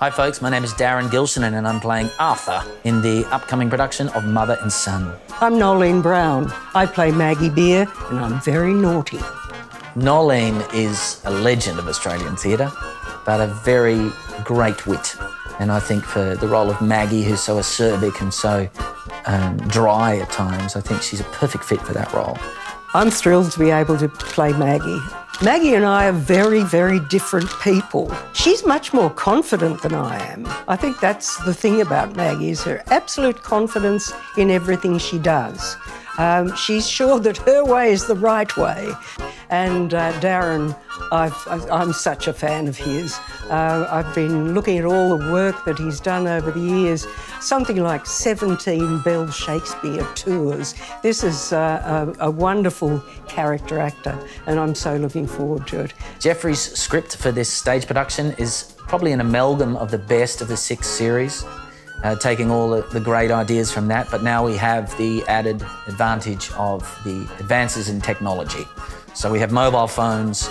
Hi, folks. My name is Darren Gilshenan, and I'm playing Arthur in the upcoming production of Mother and Son. I'm Noeline Brown. I play Maggie Beare, and I'm very naughty. Noeline is a legend of Australian theatre, but a very great wit. And I think for the role of Maggie, who's so acerbic and so um, dry at times, I think she's a perfect fit for that role. I'm thrilled to be able to play Maggie. Maggie and I are very, very different people. She's much more confident than I am. I think that's the thing about Maggie is her absolute confidence in everything she does. Um, she's sure that her way is the right way. And uh, Darren, i am such a fan of his. Uh, I've been looking at all the work that he's done over the years, something like 17 Bell Shakespeare tours. This is uh, a, a wonderful character actor, and I'm so looking forward to it. Geoffrey's script for this stage production is probably an amalgam of the best of the six series uh, taking all the, the, great ideas from that, but now we have the added advantage of the advances in technology. So we have mobile phones,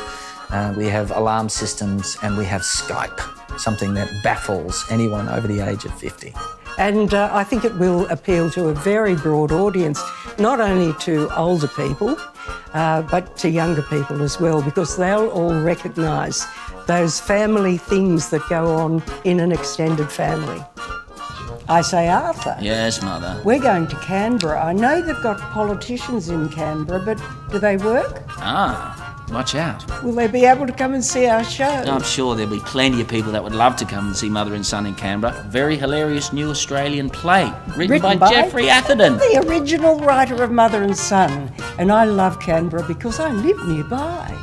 uh, we have alarm systems, and we have Skype, something that baffles anyone over the age of 50. And uh, I think it will appeal to a very broad audience, not only to older people, uh, but to younger people as well, because they'll all recognise those family things that go on in an extended family. I say, Arthur. Yes, Mother. We're going to Canberra. I know they've got politicians in Canberra, but do they work? Ah, watch out. Will they be able to come and see our show? I'm sure there'll be plenty of people that would love to come and see Mother and Son in Canberra. Very hilarious new Australian play written, written by, by, Geoffrey Atherden. The original writer of Mother and Son. And I love Canberra because I live nearby.